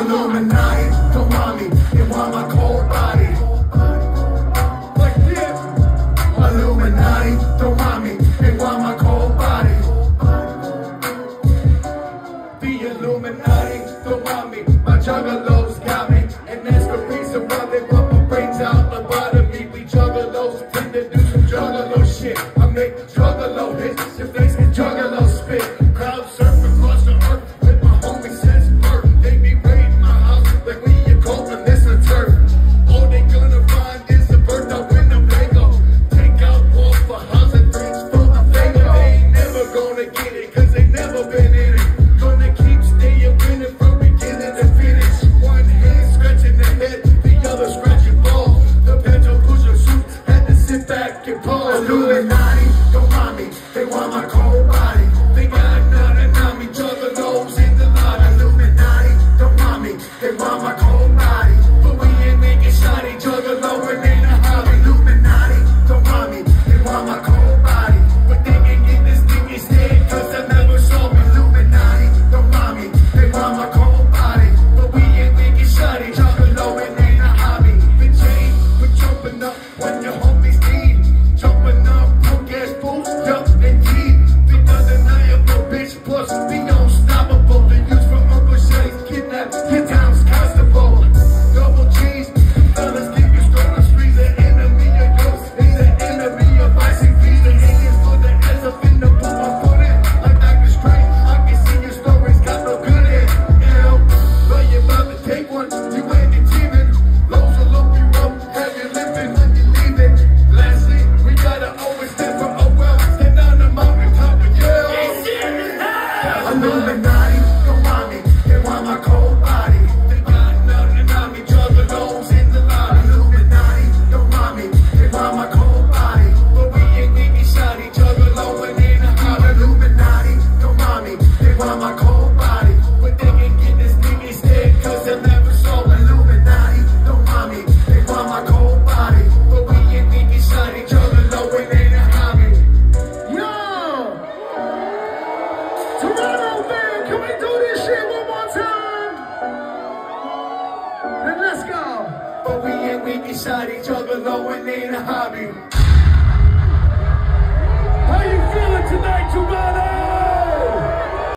Illuminati, the they want my cold body. Like this. Illuminati, the they want my cold body. The Illuminati, the mommy, my juggalos got me. And that's the reason why they want my brains out the bottom. Me, we juggalos, tend to do some juggalo shit. I make juggalo hits night, don't mind me. And while my cold inside each other, though it ain't a hobby. How you feeling tonight, Jabana?